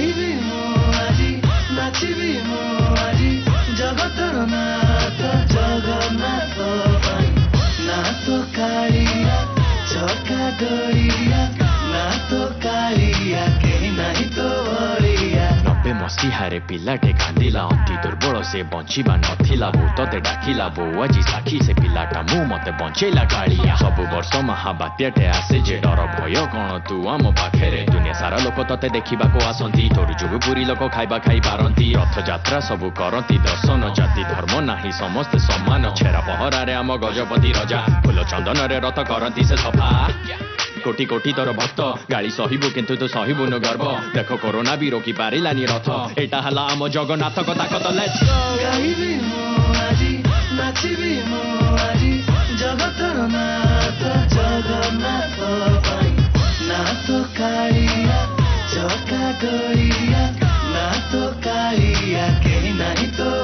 চাহিবি মো আজি নাচিবি মো আজি জগতর নাথ জগন্নাথ পাই নাথ কালিয়া চকা ডরিয়া নাথ কালিয়া কেহি নাহি তো মসিহারে পিলাটে কান্দিলা অতি দুর্বল ସେ ବଞ୍ଚିବା ନଥିଲା ବୋ ତତେ ଡାକିଲା ବୋ ଆଜି ସାକ୍ଷୀ ସେ ପିଲାଟା ମୁଁ ମତେ ବଞ୍ଚେଇଲା କାଳିଆ ସବୁ ବର୍ଷ ମହାବାତ୍ୟାଟେ ଆସେ ଯେ ଡର ଭୟ କ'ଣ ତୁ ଆମ ପାଖରେ ଦୁନିଆ ସାରା ଲୋକ ତତେ ଦେଖିବାକୁ ଆସନ୍ତି ତୋରୁ ଯୋଗୁ ପୁରୀ ଲୋକ ଖାଇବା ଖାଇପାରନ୍ତି ରଥଯାତ୍ରା ସବୁ କରନ୍ତି ଦର୍ଶନ ଜାତି ଧର୍ମ ନାହିଁ ସମସ୍ତେ ସମାନ ଛେରା ପହରାରେ ଆମ ଗଜପତି ରଜା ଫୁଲ ଚନ୍ଦନରେ ରଥ କରନ୍ତି ସେ ସଫା কোটি কোটি তোর ভক্ত গাড়ি সহিবু কিন্তু তো সহিবু সহিবুনু গর্ব দেখো করোনা বি রোকি পারিলানি রথ এটা হলা আম জগন্নাথ কথা কত লেটস গাইবি মু নাচিবি মু জগতর নাথ জগন্নাথ পাই নাথ কালিয়া চকা গড়িয়া নাথ কালিয়া কেহি নাই তো